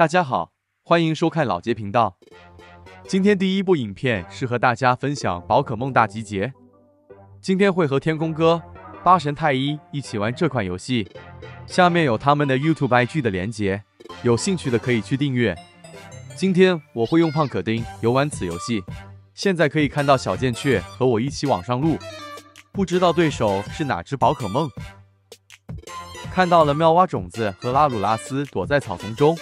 大家好，欢迎收看老杰频道。今天第一部影片是和大家分享宝可梦大集结。今天会和天空哥、八神太一一起玩这款游戏。下面有他们的 YouTube IG 的连接，有兴趣的可以去订阅。今天我会用胖可丁游玩此游戏。现在可以看到小剑雀和我一起往上路，不知道对手是哪只宝可梦。看到了妙蛙种子和拉鲁拉斯躲在草丛中，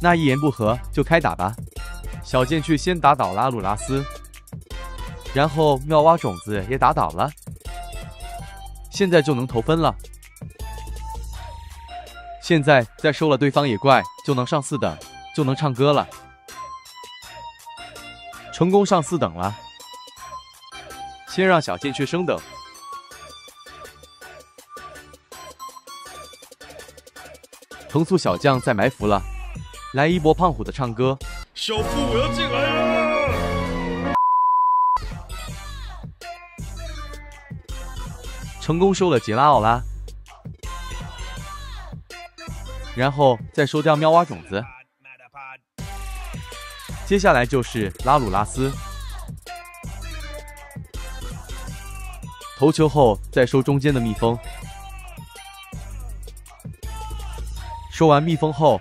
那一言不合就开打吧。小剑雀先打倒拉鲁拉斯，然后妙蛙种子也打倒了，现在就能投分了。现在再收了对方野怪，就能上四等，就能唱歌了。成功上四等了，先让小剑雀升等。藤速小将在埋伏了，来一波胖虎的唱歌。小夫，我要进来了！成功收了杰拉奥拉，然后再收掉妙蛙种子。接下来就是拉鲁拉斯，投球后再收中间的蜜蜂。收完蜜蜂后，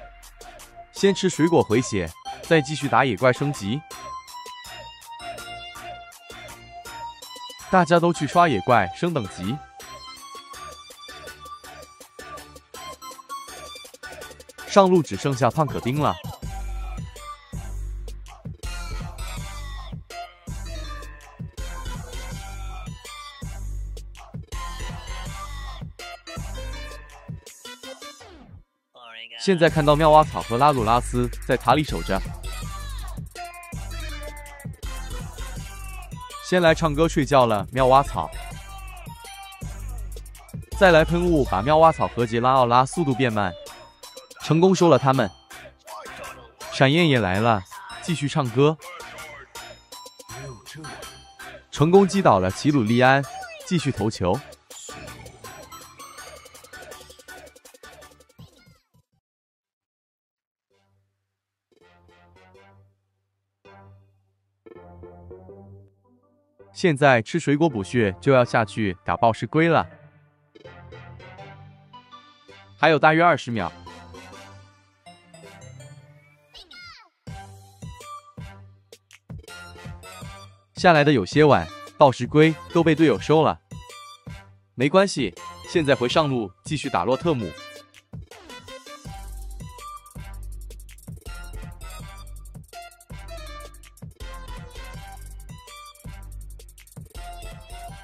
先吃水果回血，再继续打野怪升级。大家都去刷野怪升等级。上路只剩下胖可丁了。现在看到妙蛙草和拉鲁拉斯在塔里守着，先来唱歌睡觉了。妙蛙草，再来喷雾，把妙蛙草和杰拉奥拉速度变慢，成功收了他们。闪焰也来了，继续唱歌，成功击倒了奇鲁利安，继续投球。现在吃水果补血，就要下去打暴食龟了。还有大约二十秒。下来的有些晚，暴食龟都被队友收了。没关系，现在回上路继续打洛特姆。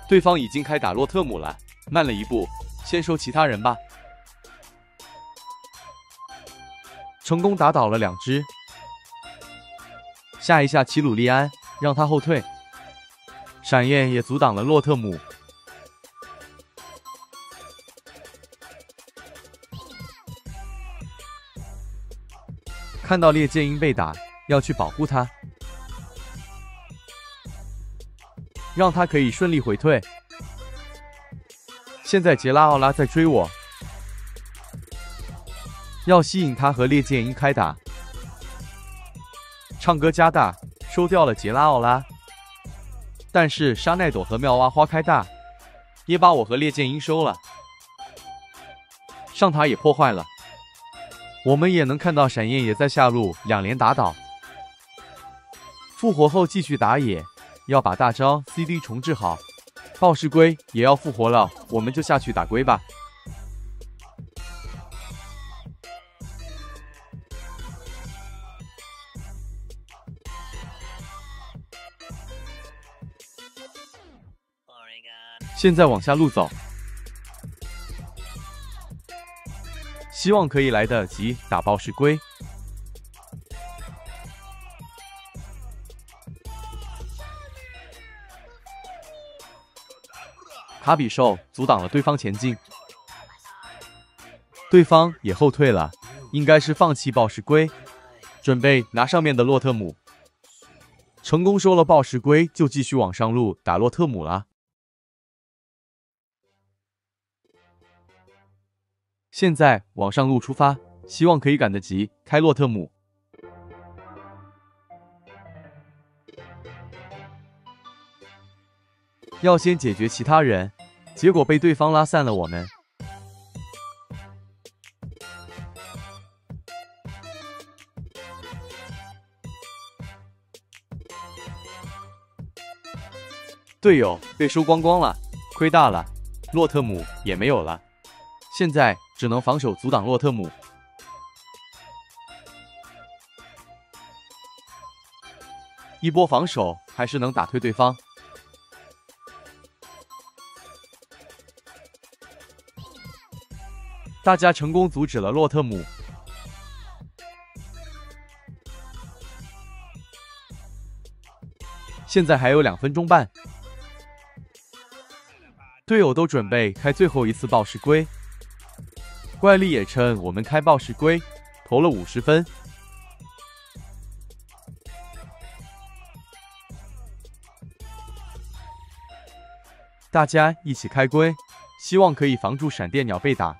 对方已经开打洛特姆了，慢了一步，先收其他人吧。成功打倒了两只，下一下奇鲁利安，让他后退。闪焰也阻挡了洛特姆。看到烈剑鹰被打，要去保护他。让他可以顺利回退。现在杰拉奥拉在追我，要吸引他和烈剑鹰开打。唱歌加大，收掉了杰拉奥拉。但是沙奈朵和妙蛙花开大，也把我和烈剑鹰收了。上塔也破坏了。我们也能看到闪焰也在下路两连打倒。复活后继续打野。要把大招 CD 重置好，暴食龟也要复活了，我们就下去打龟吧。现在往下路走，希望可以来得及打暴食龟。卡比兽阻挡了对方前进，对方也后退了，应该是放弃暴食龟，准备拿上面的洛特姆。成功收了暴食龟，就继续往上路打洛特姆了。现在往上路出发，希望可以赶得及开洛特姆。要先解决其他人，结果被对方拉散了我们。队友被收光光了，亏大了，洛特姆也没有了，现在只能防守阻挡洛特姆。一波防守还是能打退对方。大家成功阻止了洛特姆。现在还有两分钟半。队友都准备开最后一次暴食龟，怪力也趁我们开暴食龟，投了五十分。大家一起开龟，希望可以防住闪电鸟被打。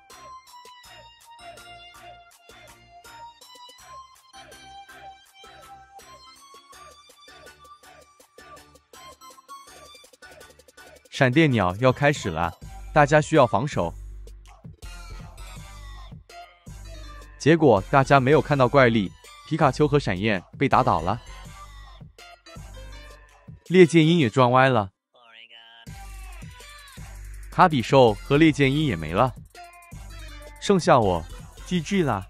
闪电鸟要开始了，大家需要防守。结果大家没有看到怪力，皮卡丘和闪焰被打倒了，猎剑鹰也撞歪了，卡比兽和猎剑鹰也没了，剩下我，GG 啦。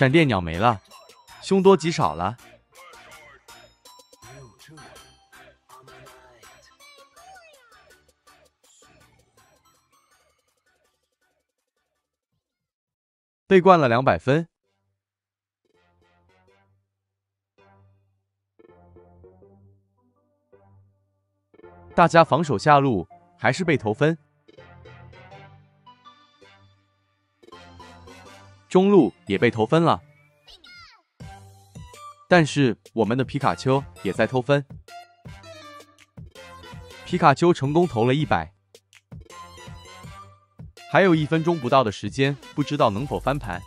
闪电鸟没了，凶多吉少了。被灌了两百分，大家防守下路还是被投分。中路也被投分了，但是我们的皮卡丘也在偷分。皮卡丘成功投了一百，还有一分钟不到的时间，不知道能否翻盘。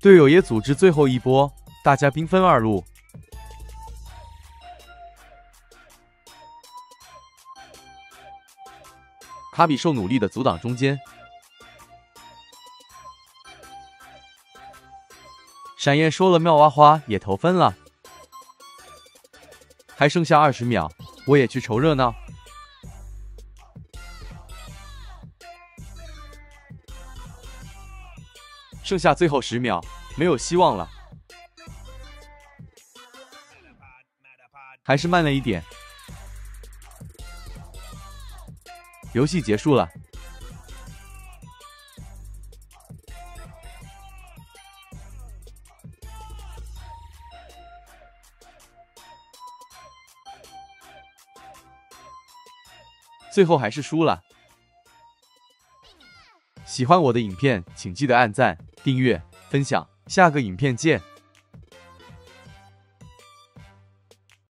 队友也组织最后一波，大家兵分二路。卡比兽努力的阻挡中间，闪焰收了妙蛙花也投分了，还剩下二十秒，我也去凑热闹。剩下最后十秒，没有希望了，还是慢了一点。游戏结束了，最后还是输了。喜欢我的影片，请记得按赞、订阅、分享，下个影片见。